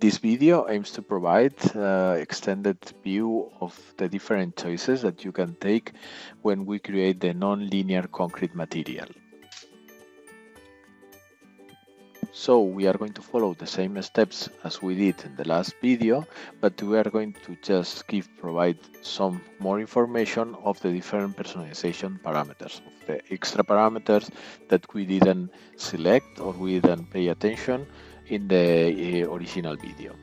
This video aims to provide uh, extended view of the different choices that you can take when we create the non-linear concrete material. So we are going to follow the same steps as we did in the last video, but we are going to just give provide some more information of the different personalization parameters, of the extra parameters that we didn't select or we didn't pay attention in the uh, original video.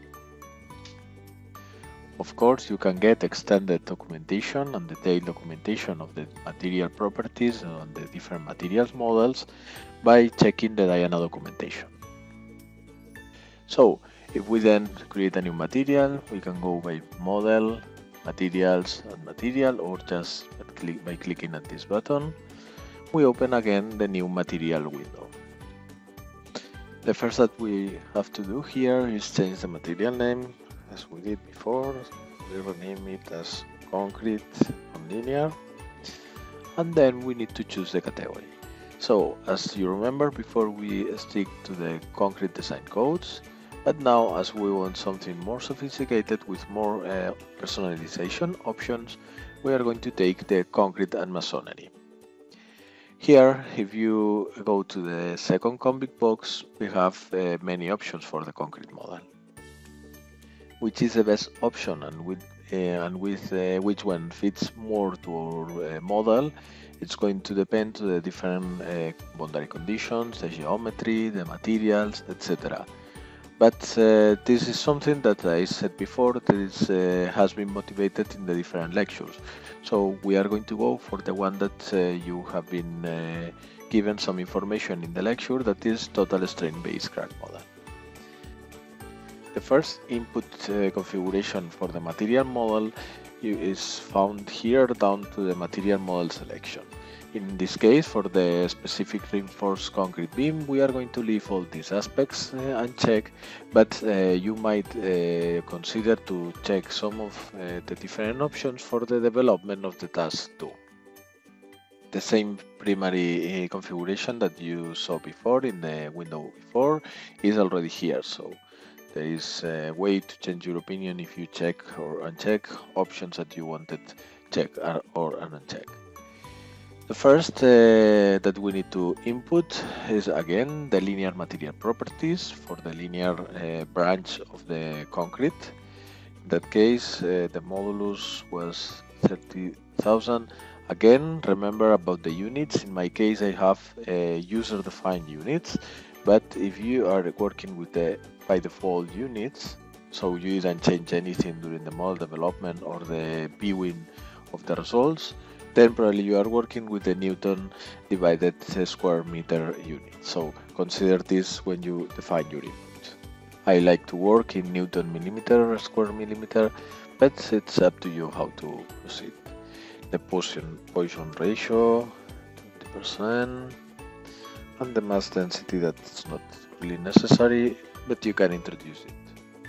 Of course, you can get extended documentation and detailed documentation of the material properties on the different materials models by checking the Diana documentation. So, if we then create a new material, we can go by model, materials and material or just click by clicking at this button, we open again the new material window. The first that we have to do here is change the material name as we did before. We rename it as concrete non-linear and then we need to choose the category. So as you remember before we stick to the concrete design codes but now as we want something more sophisticated with more uh, personalization options we are going to take the concrete and masonry. Here, if you go to the second config box, we have uh, many options for the concrete model. Which is the best option and with, uh, and with uh, which one fits more to our uh, model, it's going to depend to the different uh, boundary conditions, the geometry, the materials, etc. But uh, this is something that I said before that is, has been motivated in the different lectures. So we are going to go for the one that uh, you have been uh, given some information in the lecture that is total strain based crack model. The first input uh, configuration for the material model is found here down to the material model selection. In this case, for the specific reinforced concrete beam, we are going to leave all these aspects uh, unchecked, but uh, you might uh, consider to check some of uh, the different options for the development of the task too. The same primary uh, configuration that you saw before in the window before is already here, so there is a way to change your opinion if you check or uncheck options that you wanted check or uncheck. The first uh, that we need to input is again the linear material properties for the linear uh, branch of the concrete. In that case, uh, the modulus was 30,000. Again, remember about the units. In my case, I have uh, user-defined units, but if you are working with the by default units, so you didn't change anything during the model development or the viewing of the results, then probably you are working with the Newton divided square meter unit. So consider this when you define your input. I like to work in Newton millimeter square millimeter, but it's up to you how to proceed. The Poisson, Poisson ratio, 20%, and the mass density that's not really necessary, but you can introduce it.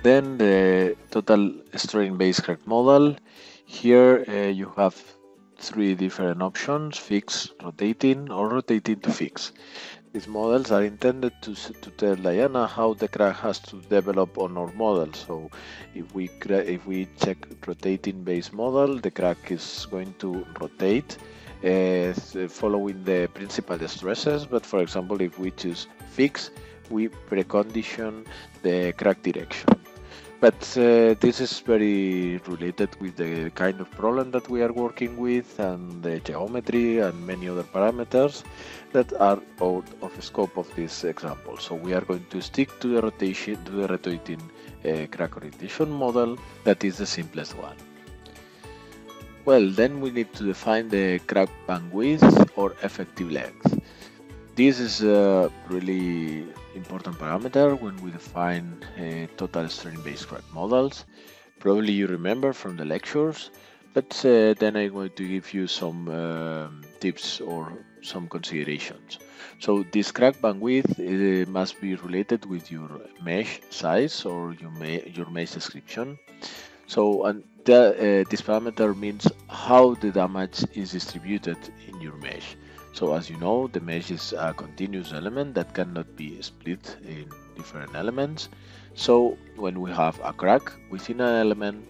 Then the total strain based crack model. Here uh, you have three different options, fix, rotating, or rotating to fix. These models are intended to, to tell Diana how the crack has to develop on our model. So if we if we check rotating base model, the crack is going to rotate uh, following the principal stresses. But for example, if we choose fix, we precondition the crack direction. But uh, this is very related with the kind of problem that we are working with and the geometry and many other parameters that are out of scope of this example. So we are going to stick to the rotation, to the rotating uh, crack orientation model that is the simplest one. Well, then we need to define the crack bandwidth or effective length. This is a really important parameter when we define uh, total strain-based crack models. Probably you remember from the lectures, but uh, then I'm going to give you some uh, tips or some considerations. So this crack bandwidth uh, must be related with your mesh size or your, your mesh description. So and the, uh, this parameter means how the damage is distributed in your mesh. So as you know, the mesh is a continuous element that cannot be split in different elements. So when we have a crack within an element,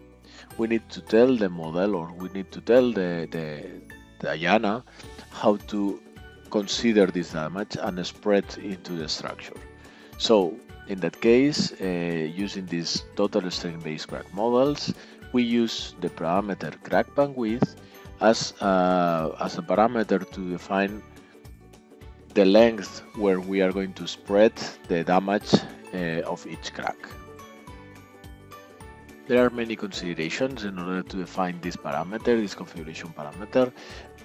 we need to tell the model or we need to tell the, the, the Diana how to consider this damage and spread into the structure. So in that case, uh, using these total strain based crack models, we use the parameter crack bandwidth as a, as a parameter to define the length where we are going to spread the damage uh, of each crack. There are many considerations in order to define this parameter, this configuration parameter,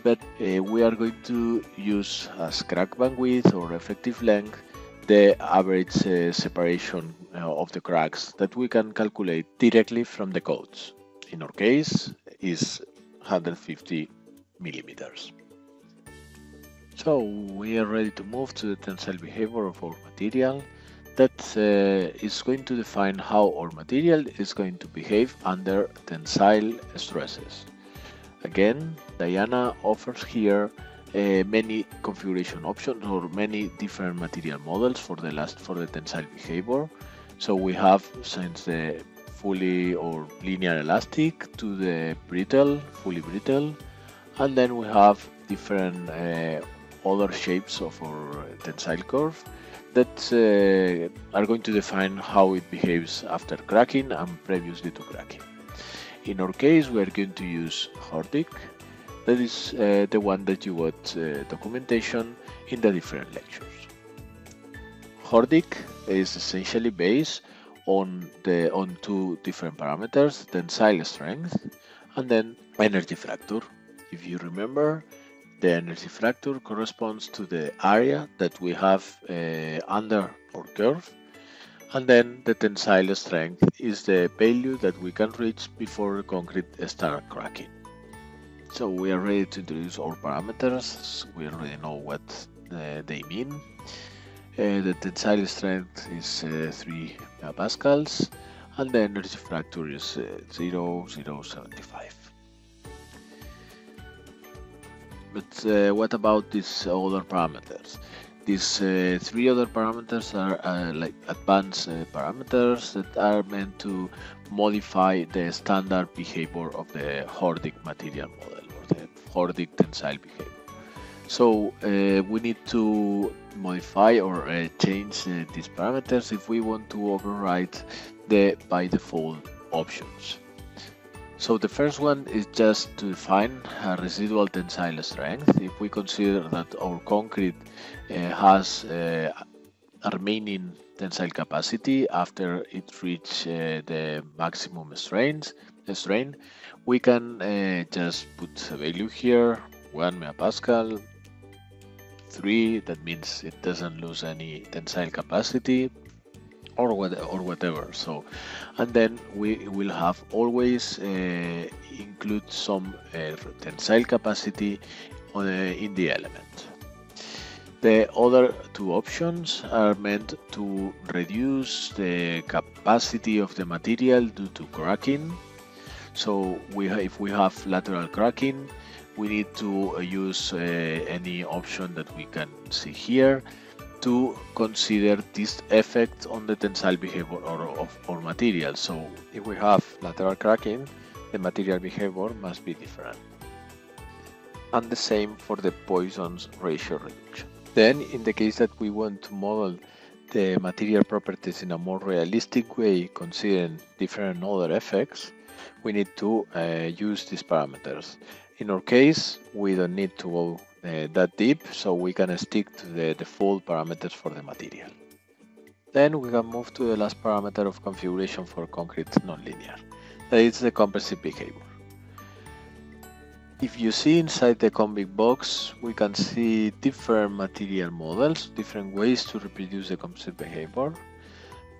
but uh, we are going to use as crack bandwidth or effective length the average uh, separation uh, of the cracks that we can calculate directly from the codes. In our case, is 150 millimeters. So we are ready to move to the tensile behavior of our material that uh, is going to define how our material is going to behave under tensile stresses. Again, Diana offers here uh, many configuration options or many different material models for the last for the tensile behavior. So we have since the fully or linear elastic to the brittle, fully brittle, and then we have different uh, other shapes of our tensile curve that uh, are going to define how it behaves after cracking and previously to cracking. In our case, we are going to use Hordijk, that is uh, the one that you got uh, documentation in the different lectures. Hordijk is essentially based on the on two different parameters, tensile strength and then energy fracture. If you remember, the energy fracture corresponds to the area that we have uh, under our curve and then the tensile strength is the value that we can reach before the concrete starts cracking. So we are ready to introduce our parameters. We already know what uh, they mean. Uh, the tensile strength is uh, 3 megapascals and the energy factor is uh, 0, 0, 75. But what about these other parameters? These three other parameters are like advanced parameters that are meant to modify the standard behavior of the Hordijk material model or the Hordijk tensile behavior. So uh, we need to modify or uh, change uh, these parameters if we want to override the by default options. So the first one is just to define a residual tensile strength. If we consider that our concrete uh, has uh, a remaining tensile capacity after it reaches uh, the maximum strains, strain, we can just put a value here, 1 megapascal, 3, that means it doesn't lose any tensile capacity, or what or whatever. So and then we will have always uh, include some uh, tensile capacity on, uh, in the element. The other two options are meant to reduce the capacity of the material due to cracking. So we if we have lateral cracking we need to use uh, any option that we can see here to consider this effect on the tensile behavior of our material. So if we have lateral cracking, the material behavior must be different. And the same for the Poisson's ratio reduction. Then in the case that we want to model the material properties in a more realistic way, considering different other effects, we need to uh, use these parameters. In our case, we don't need to go uh, that deep, so we can stick to the default parameters for the material. Then we can move to the last parameter of configuration for concrete nonlinear, that is the compressive behavior. If you see inside the config box, we can see different material models, different ways to reproduce the compressive behavior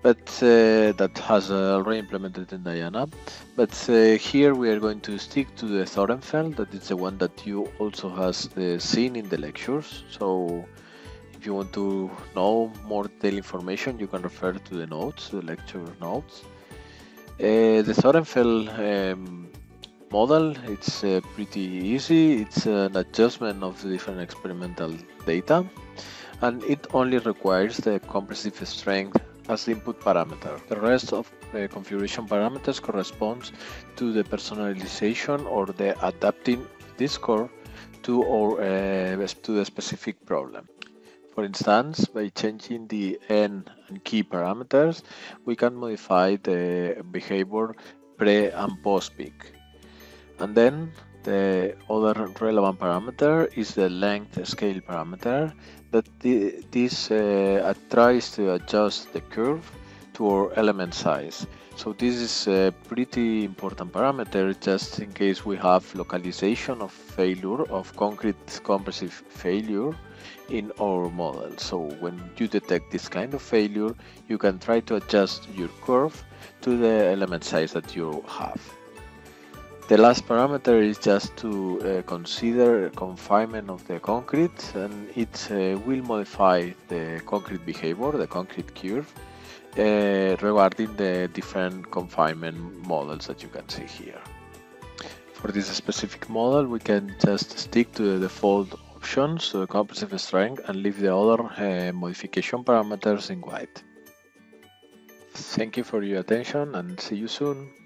but uh, that has already implemented in Diana. But uh, here we are going to stick to the Thorenfeldt, that is the one that you also has seen in the lectures. So if you want to know more detailed information, you can refer to the notes, the lecture notes. Uh, the Thorenfeldt um, model, it's uh, pretty easy. It's an adjustment of the different experimental data and it only requires the compressive strength as input parameter. The rest of the configuration parameters corresponds to the personalization or the adapting this curve to, or, uh, to the specific problem. For instance, by changing the n and key parameters, we can modify the behavior pre and post peak. And then the other relevant parameter is the length scale parameter that this uh, tries to adjust the curve to our element size. So this is a pretty important parameter just in case we have localization of failure of concrete compressive failure in our model. So when you detect this kind of failure, you can try to adjust your curve to the element size that you have. The last parameter is just to uh, consider confinement of the concrete and it uh, will modify the concrete behavior, the concrete curve, uh, regarding the different confinement models that you can see here. For this specific model, we can just stick to the default options, the compressive strength, and leave the other uh, modification parameters in white. Thank you for your attention and see you soon.